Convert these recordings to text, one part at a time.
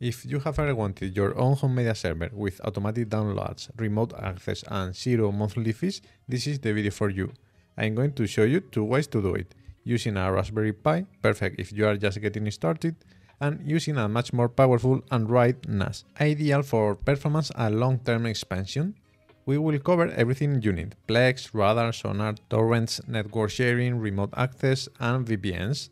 If you have ever wanted your own home media server with automatic downloads, remote access and zero monthly fees, this is the video for you. I'm going to show you two ways to do it. Using a Raspberry Pi, perfect if you are just getting started, and using a much more powerful Unraid NAS, ideal for performance and long-term expansion. We will cover everything you need, Plex, Radarr, Sonarr, torrents, network sharing, remote access, and VPNs.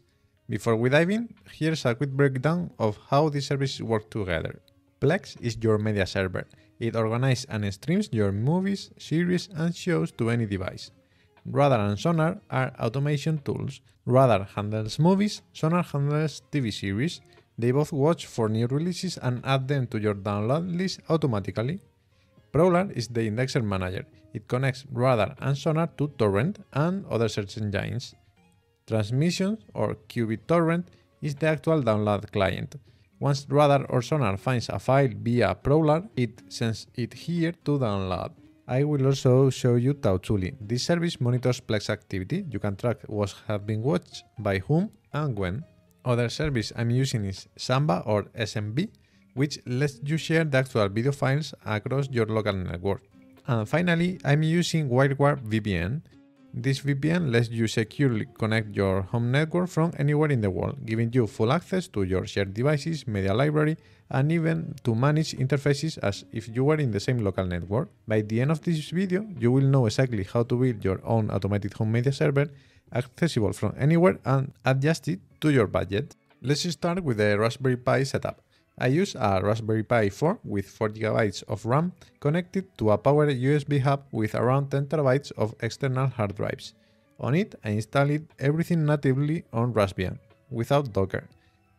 Before we dive in, here's a quick breakdown of how these services work together. Plex is your media server. It organizes and streams your movies, series, and shows to any device. Radarr and Sonarr are automation tools. Radarr handles movies, Sonarr handles TV series. They both watch for new releases and add them to your download list automatically. Prowlarr is the indexer manager. It connects Radarr and Sonarr to Torrent and other search engines. Transmissions, or qBittorrent, is the actual download client. Once Radarr or Sonarr finds a file via Prowlarr, it sends it here to download. I will also show you Tautulli. This service monitors Plex activity. You can track what has been watched, by whom, and when. Other service I'm using is Samba or SMB, which lets you share the actual video files across your local network. And finally, I'm using WireGuard VPN. This VPN lets you securely connect your home network from anywhere in the world, giving you full access to your shared devices, media library, and even to manage interfaces as if you were in the same local network. By the end of this video, you will know exactly how to build your own automated home media server accessible from anywhere and adjust it to your budget. Let's start with the Raspberry Pi setup. I use a Raspberry Pi 4 with 4GB of RAM connected to a powered USB hub with around 10TB of external hard drives. On it, I installed everything natively on Raspbian, without Docker.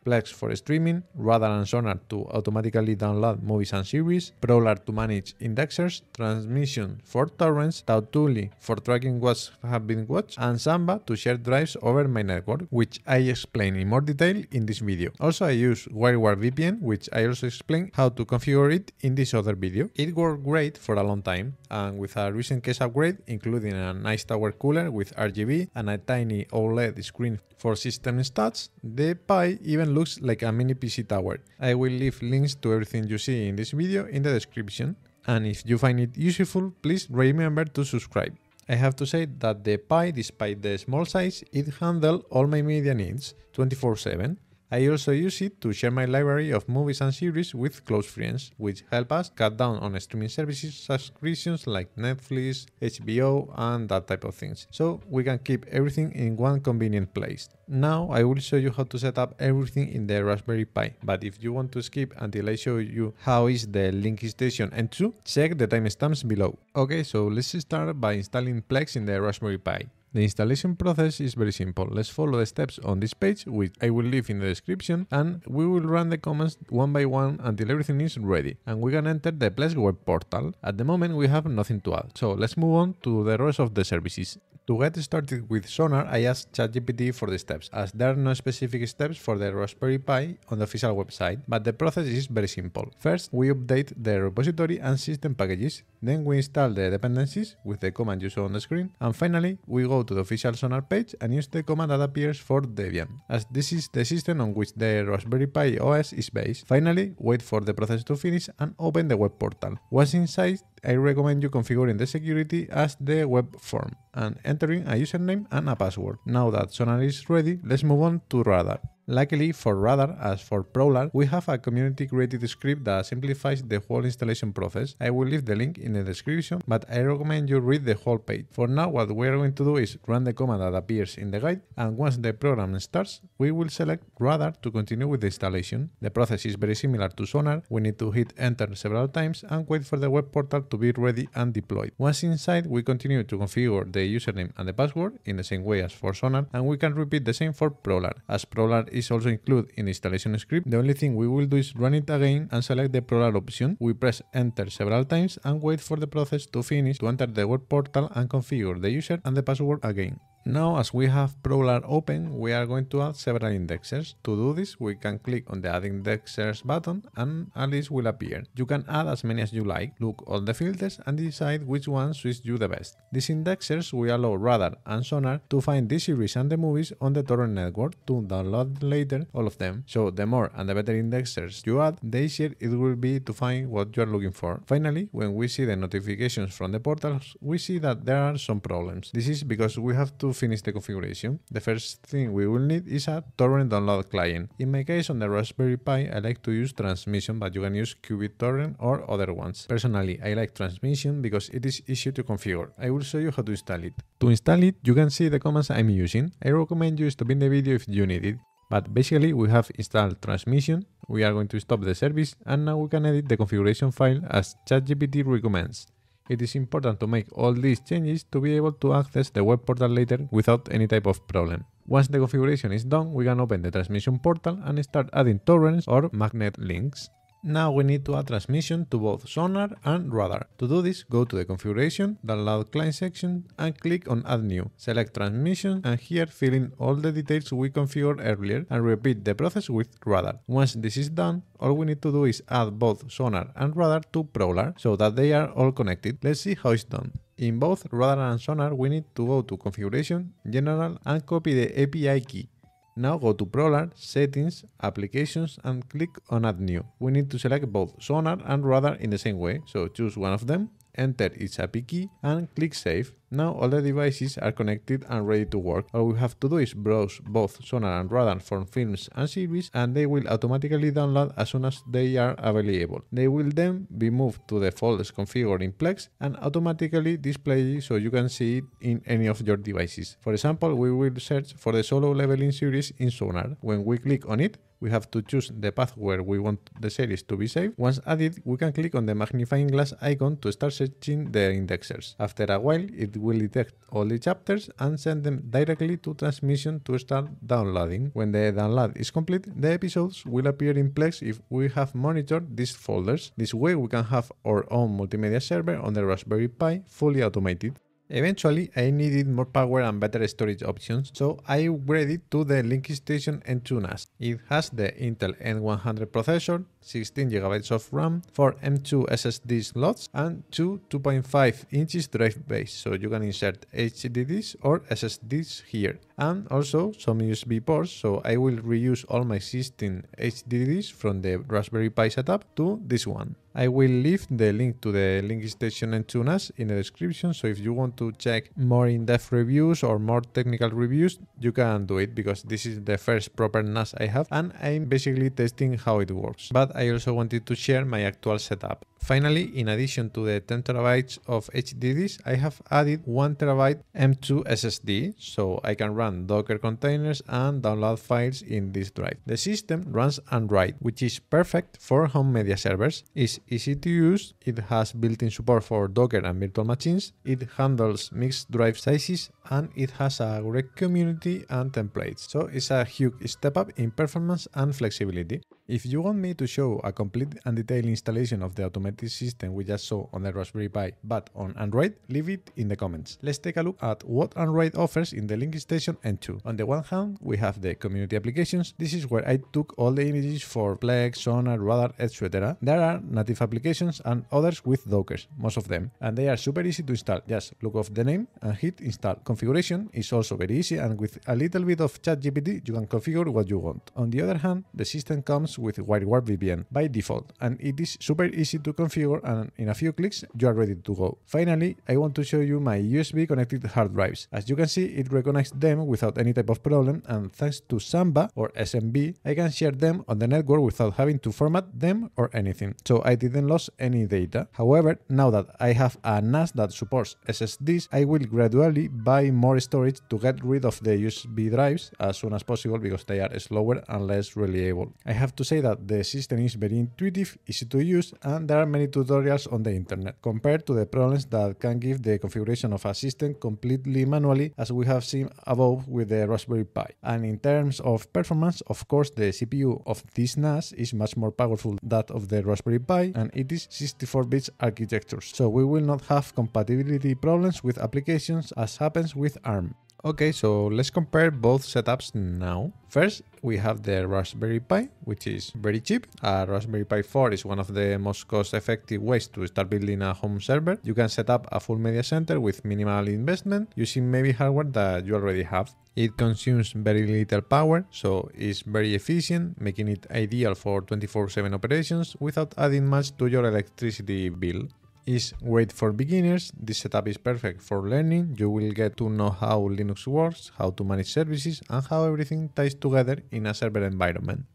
Plex for streaming, Radarr and Sonarr to automatically download movies and series, Prowlarr to manage indexers, Transmission for torrents, Tautulli for tracking what have been watched, and Samba to share drives over my network, which I explain in more detail in this video. Also I use WireGuard VPN, which I also explain how to configure it in this other video. It worked great for a long time, and with a recent case upgrade, including a nice tower cooler with RGB and a tiny OLED screen for system stats, the Pi even looks like a mini PC tower. I will leave links to everything you see in this video in the description. And if you find it useful, please remember to subscribe. I have to say that the Pi, despite the small size, it handles all my media needs 24-7 I also use it to share my library of movies and series with close friends, which help us cut down on streaming services subscriptions like Netflix, HBO, and that type of things, so we can keep everything in one convenient place. Now I will show you how to set up everything in the Raspberry Pi, but if you want to skip until I show you how is the LincStation N2, check the timestamps below. Okay, so let's start by installing Plex in the Raspberry Pi. The installation process is very simple. Let's follow the steps on this page, which I will leave in the description, and we will run the commands one by one until everything is ready, and we can enter the Plex web portal. At the moment, we have nothing to add, so let's move on to the rest of the services. To get started with Sonarr, I asked ChatGPT for the steps, as there are no specific steps for the Raspberry Pi on the official website, but the process is very simple. First, we update the repository and system packages, then we install the dependencies with the command you saw on the screen, and finally, we go to the official Sonarr page and use the command that appears for Debian, as this is the system on which the Raspberry Pi OS is based. Finally, wait for the process to finish and open the web portal. Once inside, I recommend you configuring the security as the web form and entering a username and a password. Now that Sonarr is ready, let's move on to Radarr. Luckily for Radarr, as for Prowlarr, we have a community created script that simplifies the whole installation process. I will leave the link in the description, but I recommend you read the whole page. For now, what we are going to do is run the command that appears in the guide, and once the program starts, we will select Radarr to continue with the installation. The process is very similar to Sonarr, we need to hit enter several times and wait for the web portal to be ready and deployed. Once inside, we continue to configure the username and the password in the same way as for Sonarr, and we can repeat the same for Prowlarr. as Prowlarr also included in the installation script. The only thing we will do is run it again and select the Prowlarr option. We press enter several times and wait for the process to finish to enter the web portal and configure the user and the password again. Now as we have Prowlarr open, we are going to add several indexers. To do this, we can click on the add indexers button and a list will appear. You can add as many as you like, look all the filters and decide which one suits you the best. These indexers will allow Radarr and Sonarr to find the series and the movies on the torrent network to download later all of them. So the more and the better indexers you add, the easier it will be to find what you are looking for. Finally, when we see the notifications from the portals, we see that there are some problems. This is because we have to finish the configuration. The first thing we will need is a torrent download client. In my case on the Raspberry Pi I like to use Transmission but you can use qBittorrent or other ones. Personally I like Transmission because it is easy to configure. I will show you how to install it. To install it you can see the commands I'm using. I recommend you stopping the video if you need it. But basically we have installed transmission, we are going to stop the service and now we can edit the configuration file as ChatGPT recommends it is important to make all these changes to be able to access the web portal later without any type of problem. Once the configuration is done, we can open the transmission portal and start adding torrents or magnet links. Now we need to add transmission to both Sonarr and Radarr. To do this, go to the configuration, download client section and click on add new. Select transmission and here fill in all the details we configured earlier and repeat the process with Radarr. Once this is done, all we need to do is add both Sonarr and Radarr to Prowlarr so that they are all connected. Let's see how it's done. In both Radarr and Sonarr, we need to go to Configuration, General and copy the API key. Now go to Prowlarr, Settings, Applications and click on Add New. We need to select both Sonarr and Radarr in the same way, so choose one of them enter its API key and click Save. Now all the devices are connected and ready to work. All we have to do is browse both Sonarr and Radarr for films and series and they will automatically download as soon as they are available. They will then be moved to the folders configured in Plex and automatically display so you can see it in any of your devices. For example, we will search for the solo leveling series in Sonarr. When we click on it, we have to choose the path where we want the series to be saved. Once added, we can click on the magnifying glass icon to start searching the indexers. After a while, it will detect all the chapters and send them directly to transmission to start downloading. When the download is complete, the episodes will appear in Plex if we have monitored these folders. This way we can have our own multimedia server on the Raspberry Pi fully automated. Eventually, I needed more power and better storage options, so I upgraded to the LincStation N2 NAS. It has the Intel N100 processor, 16GB of RAM, 4 M2 SSD slots, and two 2.5 inches drive bays, so you can insert HDDs or SSDs here. And also some USB ports, so I will reuse all my existing HDDs from the Raspberry Pi setup to this one. I will leave the link to the LincStation N2 NAS in the description, so if you want to check more in-depth reviews or more technical reviews, you can do it because this is the first proper NAS I have and I'm basically testing how it works. But I also wanted to share my actual setup. Finally, in addition to the 10 terabytes of HDDs, I have added 1 terabyte M2 SSD, so I can run Docker containers and download files in this drive. The system runs Unraid, which is perfect for home media servers. It's easy to use, it has built-in support for Docker and virtual machines, it handles mixed drive sizes, and it has a great community and templates. So it's a huge step up in performance and flexibility. If you want me to show a complete and detailed installation of the automated system we just saw on the Raspberry Pi but on Unraid, leave it in the comments. Let's take a look at what Unraid offers in the LincStation N2. On the one hand, we have the community applications. This is where I took all the images for Plex, Sonarr, Radarr, etc. There are native applications and others with Dockers, most of them, and they are super easy to install. Just look off the name and hit install. Configuration is also very easy and with a little bit of ChatGPT you can configure what you want. On the other hand, the system comes with WireGuard VPN by default, and it is super easy to configure and in a few clicks you are ready to go. Finally, I want to show you my USB connected hard drives. As you can see, it recognized them without any type of problem, and thanks to Samba or SMB, I can share them on the network without having to format them or anything. So I didn't lose any data. However, now that I have a NAS that supports SSDs, I will gradually buy more storage to get rid of the USB drives as soon as possible because they are slower and less reliable. I have to say that the system is very intuitive, easy to use, and there are many tutorials on the internet, compared to the problems that can give the configuration of a system completely manually, as we have seen above with the Raspberry Pi. And in terms of performance, of course, the CPU of this NAS is much more powerful than that of the Raspberry Pi, and it is 64-bit architecture, so we will not have compatibility problems with applications as happens with ARM. Okay, so let's compare both setups now. First, we have the Raspberry Pi, which is very cheap. A Raspberry Pi 4 is one of the most cost-effective ways to start building a home server. You can set up a full media center with minimal investment using maybe hardware that you already have. It consumes very little power, so it's very efficient, making it ideal for 24-7 operations without adding much to your electricity bill is great for beginners. This setup is perfect for learning. You will get to know how Linux works, how to manage services, and how everything ties together in a server environment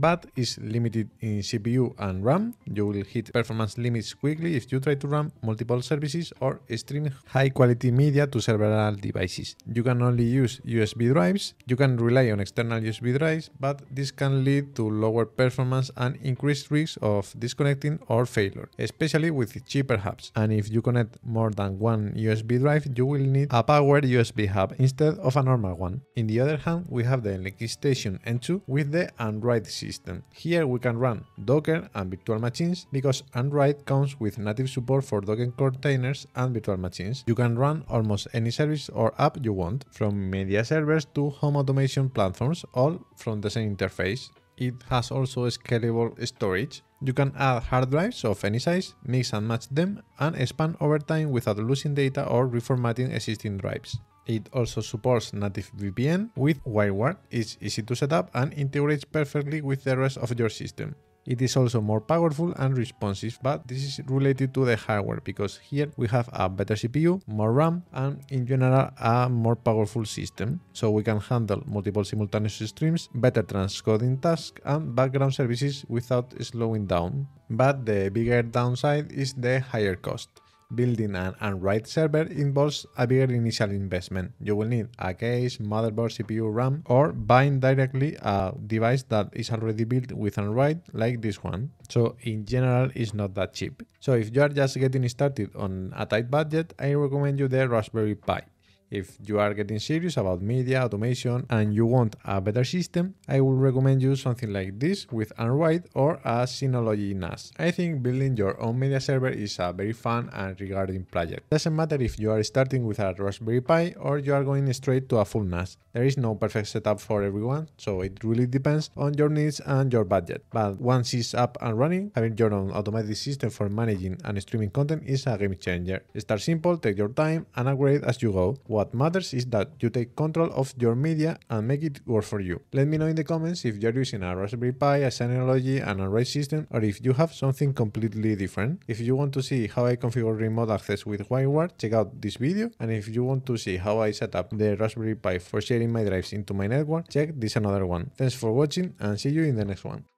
but is limited in CPU and RAM. You will hit performance limits quickly if you try to run multiple services or stream high quality media to several devices. You can only use USB drives. You can rely on external USB drives, but this can lead to lower performance and increased risk of disconnecting or failure, especially with cheaper hubs. And if you connect more than one USB drive, you will need a powered USB hub instead of a normal one. In the other hand, we have the Station N2 with the Unraid system. Here we can run Docker and virtual machines because Unraid comes with native support for Docker containers and virtual machines. You can run almost any service or app you want, from media servers to home automation platforms, all from the same interface. It has also scalable storage. You can add hard drives of any size, mix and match them, and expand over time without losing data or reformatting existing drives. It also supports native VPN with WireGuard. It's easy to set up and integrates perfectly with the rest of your system. It is also more powerful and responsive, but this is related to the hardware because here we have a better CPU, more RAM, and in general a more powerful system. So we can handle multiple simultaneous streams, better transcoding tasks, and background services without slowing down. But the bigger downside is the higher cost. Building an Unraid server involves a bigger initial investment. You will need a case, motherboard, CPU, RAM, or buying directly a device that is already built with Unraid like this one. So in general, it's not that cheap. So if you are just getting started on a tight budget, I recommend you the Raspberry Pi. If you are getting serious about media, automation, and you want a better system, I would recommend you something like this with Unraid or a Synology NAS. I think building your own media server is a very fun and rewarding project. Doesn't matter if you are starting with a Raspberry Pi or you are going straight to a full NAS. There is no perfect setup for everyone, so it really depends on your needs and your budget. But once it's up and running, having your own automated system for managing and streaming content is a game changer. Start simple, take your time, and upgrade as you go. What matters is that you take control of your media and make it work for you. Let me know in the comments if you're using a Raspberry Pi, a Synology, an Unraid system, or if you have something completely different. If you want to see how I configure remote access with WireGuard, check out this video. And if you want to see how I set up the Raspberry Pi for sharing my drives into my network, check this another one. Thanks for watching and see you in the next one.